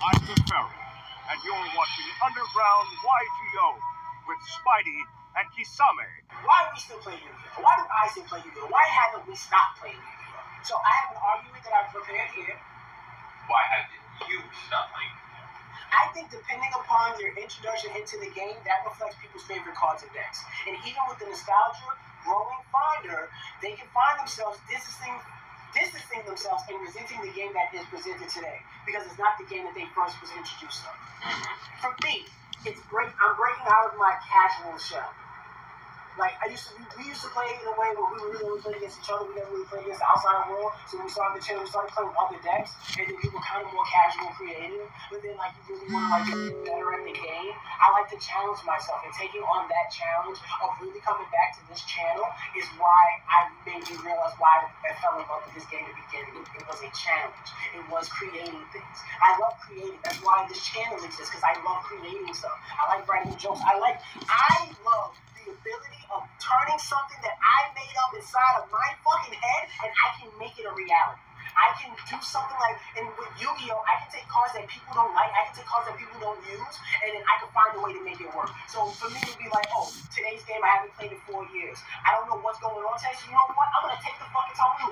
I'm the Ferry, and you're watching Underground YGO with Spidey and Kisame. Why do we still play Yu-Gi-Oh? Why do I still play Yu-Gi-Oh? Why haven't we stopped playing Yu-Gi-Oh? So I have an argument that I've prepared here. Why haven't you stopped playing? I think depending upon your introduction into the game, that reflects people's favorite cards and decks. And even with the nostalgia growing fonder, they can find themselves distancing distancing themselves and resenting the game that is presented today because it's not the game that they first was introduced to. Mm-hmm. For me, it's break. I'm breaking out of my casual shell. Like I used to, we, used to play in a way where we were really only playing against each other. We never really played against the outside world. So when we started the channel, we started playing with other decks, and then we were kind of more casual, creative. But then like you really want to like get better at the game. I like to challenge myself, and taking on that challenge of really coming back to this channel is why I made me realize why I fell in love with this game to begin with. It was a challenge. It was creating things. I love creating. That's why this channel exists because I love creating stuff. I like writing jokes. I like. I love the ability of turning something that I made up inside of my fucking head and I can make it a reality. I can do something like, and with Yu-Gi-Oh, I can take cards that people don't like, I can take cards that people don't use, and then I can find a way to make it work. So for me to be like, oh, today's game I haven't played in four years. I don't know what's going on today, so you know what? I'm gonna take the fucking time,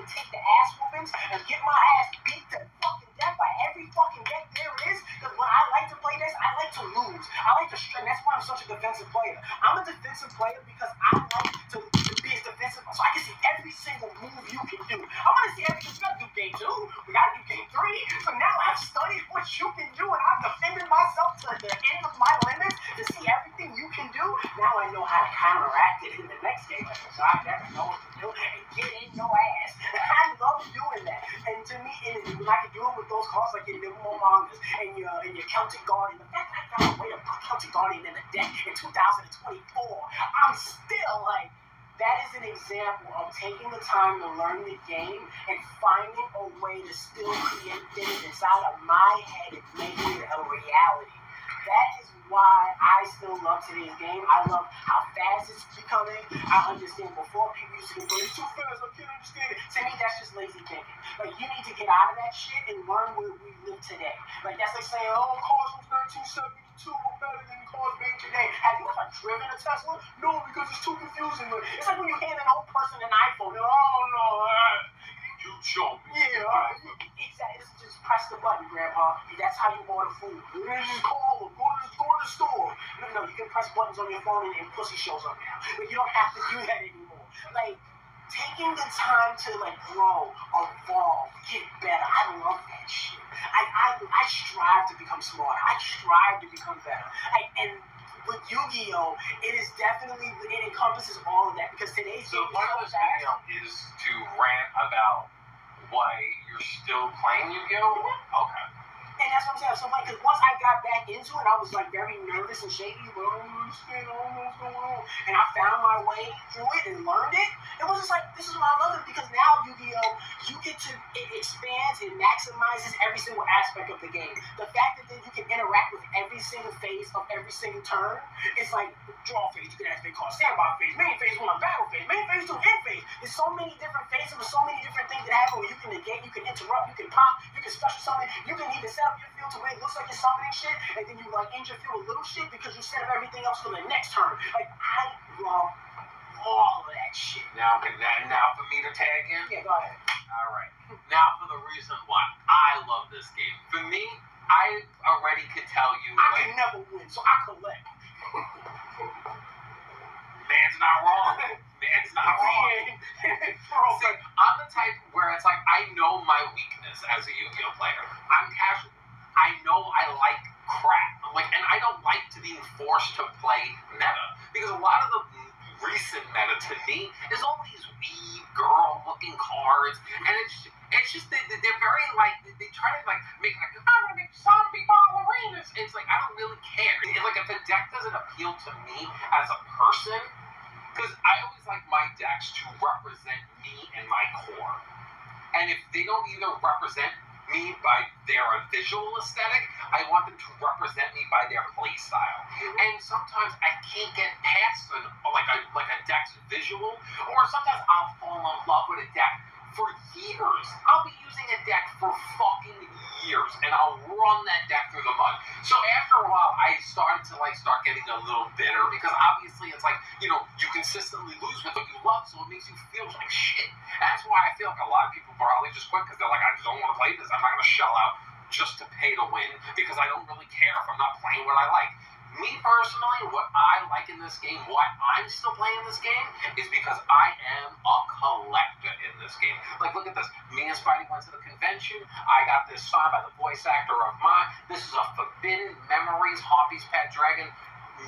the end of my limits to see everything you can do. Now I know how to counteract it in the next game. So I never know what to do and get in your ass. I love doing that. And to me, it is when I can do it with those cards like your Nimble Momongas and your and your Celtic Guardian. The fact that I found a way to put Celtic Guardian in the deck in 2024, I'm still like. That is an example of taking the time to learn the game and finding a way to still create things inside of my head and making it a reality. That is why I still love today's game. I love how fast it's becoming. I understand before people used to go, it's too fast, I can't understand it. To me, that's just lazy thinking. Like, you need to get out of that shit and learn where we live today. Like, that's like saying, oh, cars from 1372 are better than cars made today. Have you ever driven a Tesla? No, because it's too confusing. It's like when you hand an old person an iPhone, they're oh, no, You me. yeah, exactly. It's just press the button, Grandpa. That's how you order food. You just the store. No, no, you can press buttons on your phone and, and pussy shows up now. But you don't have to do that anymore. Like, taking the time to, like, grow, evolve, get better. I love that shit. I, I, I strive to become smarter. I strive to become better. I, and with Yu-Gi-Oh, it is definitely, it encompasses all of that. Because today's So game is part so of this video is to rant about why you're still playing Yu-Gi-Oh. Mm-hmm. Okay. And that's what I'm saying. So like, cause once I got back into it, I was like very nervous and shaky. But oh, I don't understand. I going on. And I found my way through it and learned it. It was just like this is why I love it because now Yu-Gi-Oh, you get to it expands it maximizes every single aspect of the game. The fact that then you can interact with every single phase of every single turn. It's like draw phase, you can actually call standby phase, main phase one, battle phase, main phase two, end phase. There's so many different phases with so many different things that happen where you can negate, you can interrupt, you can pop, you can special summon, you can even set your field to where it looks like you're summoning shit, and then you like end your field little shit because you set up everything else for the next turn. Like I love all of that shit. Now, can that now for me to tag in? Yeah, go ahead. All right. Now for the reason why I love this game. For me, I already could tell you, I like, can never win, so I collect. man's not wrong. Man's not wrong. See, I'm the type where it's like I know my weakness as a Yu-Gi-Oh player. I'm casual. I know I like crap. I'm like, and I don't like to be forced to play meta because a lot of the recent meta to me is all these weed girl-looking cards, and it's it's just they, they're very like they try to like make like I'm gonna make zombie ballerinas. It's like I don't really care. Like if a deck doesn't appeal to me as a person, because I always like my decks to represent me and my core. And if they don't either represent me by their visual aesthetic, I want them to represent me by their play style. Mm-hmm. And sometimes I can't get past an, like a like a deck's visual, or sometimes I'll fall in love with a deck for years. I'll be using a deck for fucking years, and I'll run that deck through the mud. So after a while, I started to like start getting a little bitter because obviously it's like you know you consistently lose with what you love, so it makes you feel like shit. That's why I feel like a lot of people probably just quit because they're like, I just don't want to play this. I'm not gonna shell out just to pay to win because I don't really care if I'm not playing what I like. Me personally, what I like in this game, why I'm still playing this game, is because I am a collector this game. Like, look at this. Me and Spidey went to the convention. I got this signed by the voice actor of mine. This is a Forbidden Memories Harpy's Pet Dragon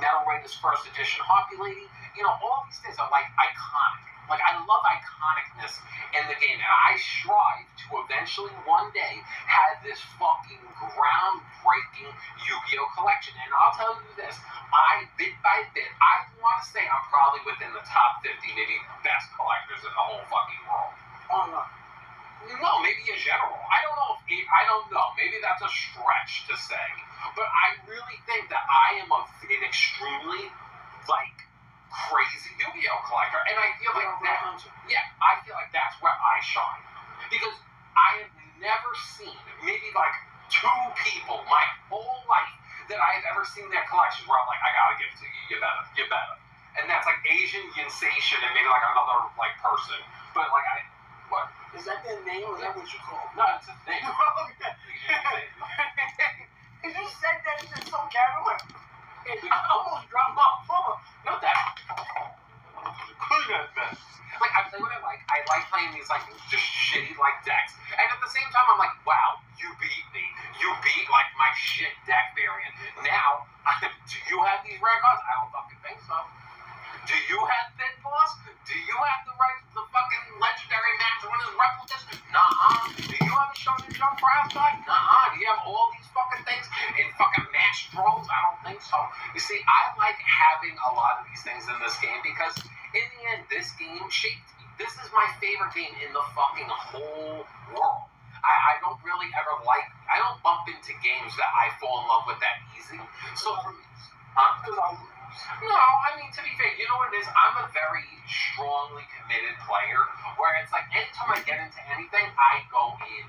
Metal Raiders First Edition Harpy Lady. You know, all these things are like iconic. Like, I love iconicness in the game, and I strive to eventually one day have this fucking groundbreaking Yu-Gi-Oh collection. And I'll tell you this, I bit by bit, I want to say I'm probably within the top 50, maybe best collectors in the whole fucking world. Oh no. Maybe in general. I don't know if I don't know. Maybe that's a stretch to say, but I really think that I am a, an extremely like crazy Yu-Gi-Oh collector, and I feel like that. Yeah, I feel like that's where I shine because I have never seen maybe like two people my whole life that I have ever seen their collections where I'm like, I gotta give it to you. You better, you better. And that's like Asian Yinsation and maybe like another like person, but like I? Is that their name or is that what you call it? No, it's a thing. You said that just so casual. I almost dropped my phone. Not that. Clean that mess. Like I play what I like. I like playing these like just shitty like decks, and at the same time I'm like, wow, you beat me. You beat like my shit deck variant. Now, do you have these rare cards? I don't fucking think so. Do you have Thin Boss? Do you have the right the fucking legendary match his replicas? Nuh-uh. Do you have a Shonen Jump card? Nuh-uh. Do you have all these fucking things in fucking match drones? I don't think so. You see, I like having a lot of these things in this game because in the end, this game shaped me. This is my favorite game in the fucking whole world. I, I don't really ever like, I don't bump into games that I fall in love with that easy. So, huh? No, I mean to be fair, you know what it is? I'm a very strongly committed player where it's like anytime I get into anything, I go in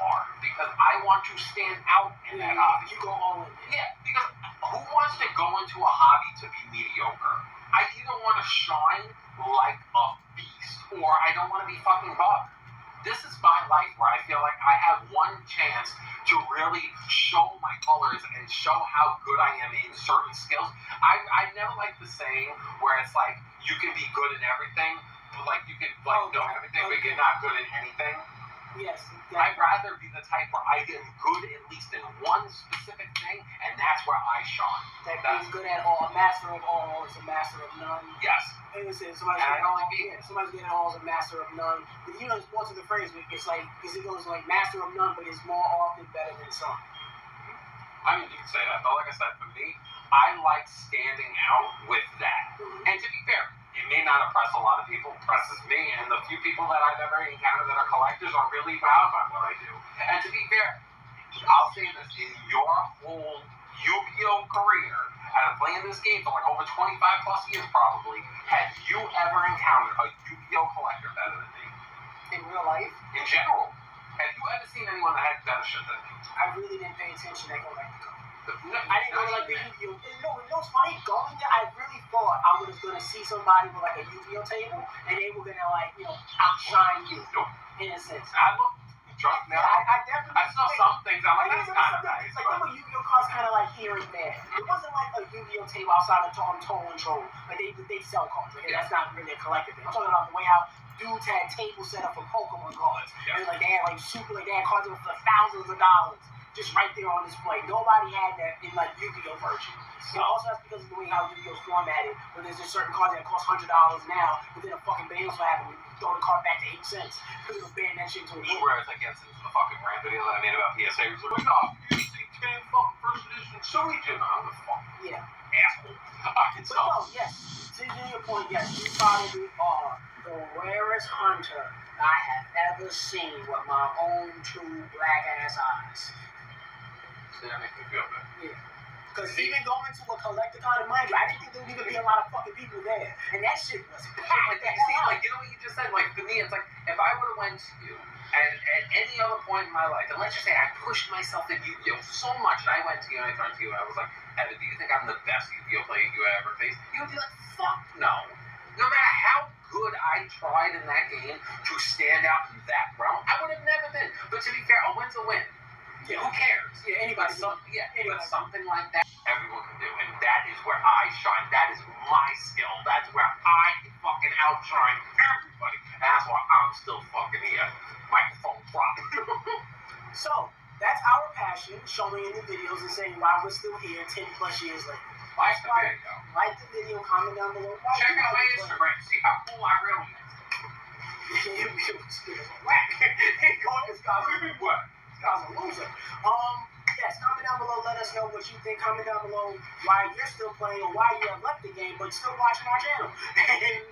hard because I want to stand out in that hobby. you go all in. Yeah, because who wants to go into a hobby to be mediocre? I either want to shine like a beast or I don't want to be fucking bugged. This is my life where I feel like I have one chance to really show my colors and show how good I am in certain skills. I, I never like the saying where it's like you can be good in everything, but like you can like oh, know everything, but you're not good in anything. Yes. I'd rather be the type where I am good at least in one specific thing, and that's where I shine. That means good at all. A master of all is a master of none. Yes. And it's, it's somebody's And good at- being- yeah, somebody's good at all is a master of none. But you know, in sports of the phrase, it's like, because it goes like master of none, but it's more often better than some. Mm-hmm. I mean, you can say that, but like I said, for me, I like standing out with that. Mm-hmm. And to be fair, it may not impress a lot of people, impresses me, and the few people that I've ever encountered that are collectors are really wowed by what I do. And to be fair, I'll say this, in your whole Yu-Gi-Oh career, out of playing this game for like over 25 plus years probably, have you ever encountered a Yu-Gi-Oh collector better than me? In real life, In general, have you ever seen anyone that had better shit than me? I really didn't pay attention. Like the color. No, I didn't go to like the Yu-Gi-Oh. You know, you know what's funny? Going there, I really thought I was gonna see somebody with like a Yu-Gi-Oh table, and they were gonna like, you know, outshine you Nope. in a sense. I looked, trust me, I, I, definitely. I saw some things. I'm like, that's kind of nice. Like there were Yu-Gi-Oh cards kind of like here and there. It wasn't like a Yu-Gi-Oh table outside of Tom Toll and Troll. Like they they sell cards. Like, Yeah. That's not really a collector thing. I'm talking about the way how dudes had tables set up for Pokemon cards. Yeah. And like they had like super like they had cards for thousands of dollars just right there on display. Nobody had that in like Yu-Gi-Oh version. And also that's because of the way how Yu-Gi-Oh's formatted, where there's just certain cards that cost hundred dollars now, but then a fucking ban will happen, throw the card back to eight cents because it'll ban that shit to a This is where it's like gets into the fucking rant video that I made about PSA. Was like, you see 10 fucking first edition Suijin. I'm a fucking Yeah. asshole. I can But tell. no, yes. To to your point, yes, you probably are the rarest hunter I have ever seen with my own two black ass eyes. See, that makes me feel good. Yeah. Because even going to a Collect-A-Con, and mind you, I didn't think there would even be a lot of fucking people there. And that shit was packed. Like, you see, like, you know what you just said? Like, for me, it's like, if I would have went to you, and at any other point in my life, and let's just say I pushed myself in Yu-Gi-Oh! so much, and I went to you and I turned to you and I was like, Evan, do you think I'm the best Yu-Gi-Oh! player you ever faced? You would be like, fuck no. No matter how good I tried in that game to stand out in that realm, I would have never been. But to be fair, a win's a win. Yeah. Who cares? Yeah, anybody. some, yeah, Anybody. something like that, everyone can do, and that is where I shine. That is my skill. That's where I fucking outshine everybody. And that's why I'm still fucking here. Microphone drop. So, that's our passion, showing in the videos and saying why we're still here 10 plus years later. like the video. Like the video, comment down below. Why Check out my Instagram. See how cool I really am. Whack. He called this guy's a What? Guy's a loser. Um, yes, comment down below. Let us know what you think. Comment down below why you're still playing or why you have left the game but still watching our channel. And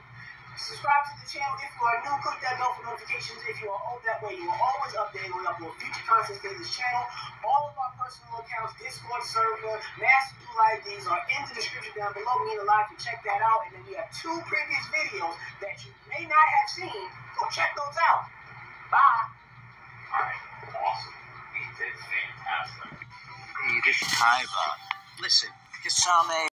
subscribe to the channel if you are new. Click that bell for notifications. If you are old, that way you are always updated when we upload future content to this channel. All of our personal accounts, Discord server, Master Duel IDs are in the description down below. Me and Alive can check that out. And then we have two previous videos that you may not have seen. Go check those out. Bye. Alright, awesome. Fantastic. This is Kaiba. Uh, listen, Kisame